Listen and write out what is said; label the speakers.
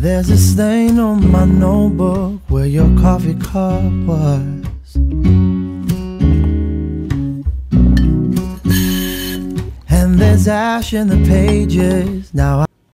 Speaker 1: There's a stain on my notebook where your coffee cup was. And there's ash in the pages. Now